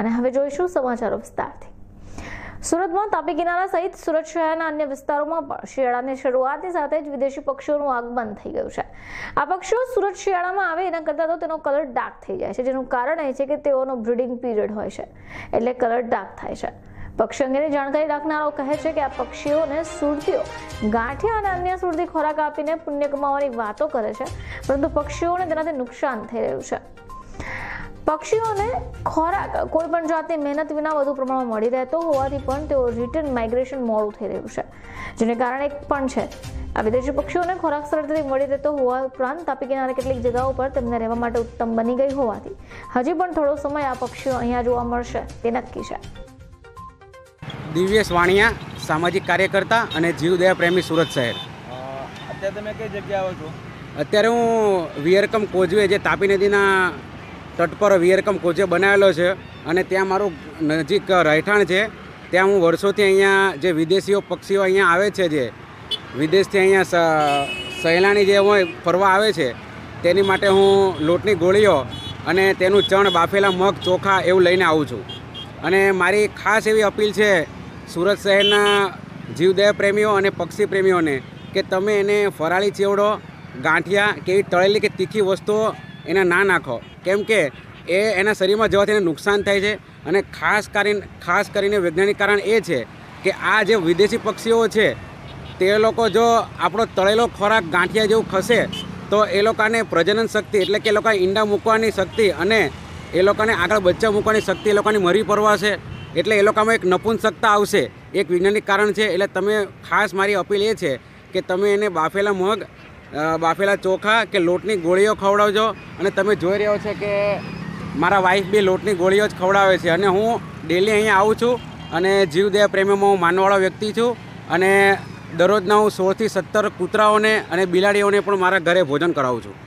અને હવે જોઈશું સમાચારો વિસ્તારથી. સુરતમાં તાપી કિનારા સહિત સુરત શહેરના અન્ય વિસ્તારોમાં પણ શિયાળાની શરૂઆતની સાથે જ વિદેશી પક્ષીઓનું આગમન થઈ ગયું છે. આ પક્ષીઓ સુરત શિયાળામાં આવે એના કરતાં તો તેનો કલર ડાર્ક થઈ જાય છે, જેનું કારણ એ છે કે તેઓનો બ્રિડિંગ પીરિયડ હોય છે, એટલે કલર ડાર્ક થાય છે. પક્ષી અંગેની જાણકારી રાખનારાઓ કહે છે કે આ પક્ષીઓને સુરતીઓ, ગાંઠિયા અને અન્ય સુરતી ખોરાક આપીને પુણ્ય કમાવાની વાતો કરે છે, પરંતુ પક્ષીઓને તેનાથી નુકસાન થઈ રહ્યું છે. પક્ષીઓને ખોરાક કોઈ પણ જાતની મહેનત વિના વધુ પ્રમાણમાં મળી રહેતો હોવાથી પણ તેઓ રિટર્ન માઇગ્રેશન મોડું થઈ રહ્યું છે જેને કારણે એક પણ છે. આ વિદેશી પક્ષીઓને ખોરાક સરળતાથી મળી રહેતો હોવા ઉપરાંત તાપી કિનારે કેટલીક જગાઓ પર તેમને રહેવા માટે ઉત્તમ બની ગઈ હોવાથી. હજી પણ થોડો સમય આ પક્ષીઓ અહીંયા જોવા મળશે તે નક્કી છે. દિવ્યેશ વાણિયા સામાજિક કાર્યકર્તા અને જીવદયા પ્રેમી સુરત શહેર. અત્યારે તમે કઈ જગ્યાએ આવો છો? અત્યારે હું વિયરકમ કોજવે જે તાપી નદીના તટ પર વિયરકમ કોચે બનાવેલો છે અને ત્યાં મારું નજીક રહેઠાણ છે. ત્યાં હું વર્ષોથી અહીંયા જે વિદેશીઓ પક્ષીઓ અહીંયા આવે છે જે વિદેશથી અહીંયા સહેલાણી જે હોય ફરવા આવે છે, તેની માટે હું લોટની ગોળીઓ અને તેનું ચણ, બાફેલા મગ, ચોખા એવું લઈને આવું છું. અને મારી ખાસ એવી અપીલ છે સુરત શહેરના જીવદય પ્રેમીઓ અને પક્ષી પ્રેમીઓને કે તમે એને ફરાળી ચેવડો, ગાંઠિયા કે એવી તળેલી કે તીખી વસ્તુઓ એને ના નાખો. કેમ કે એ એના શરીરમાં જવાથી એને નુકસાન થાય છે અને ખાસ કરીને ખાસ કરીને વૈજ્ઞાનિક કારણ એ છે કે આ જે વિદેશી પક્ષીઓ છે, તે લોકો જો આપણો તળેલો ખોરાક ગાંઠિયા જેવું ખસે, તો એ લોકોને પ્રજનન શક્તિ એટલે કે એ લોકોને ઈંડા મૂકવાની શક્તિ અને એ લોકોને આગળ બચ્ચા મૂકવાની શક્તિ, એ લોકોની મરી પરવાશે એટલે એ લોકોમાં એક નપુંસકતા આવશે. એક વૈજ્ઞાનિક કારણ છે, એટલે તમે ખાસ મારી અપીલ એ છે કે તમે એને બાફેલા મગ બાફેલા ચોખા કે લોટની ગોળીઓ ખવડાવજો. અને તમે જોઈ રહ્યો છે કે મારા વાઈફ બી લોટની ગોળીઓ જ ખવડાવે છે. અને હું ડેલી અહીંયા આવું છું અને જીવદયા પ્રેમીમાં હું માનવાળો વ્યક્તિ છું. અને દરરોજના હું સોળથી સત્તર કૂતરાઓને અને બિલાડીઓને પણ મારા ઘરે ભોજન કરાવું છું.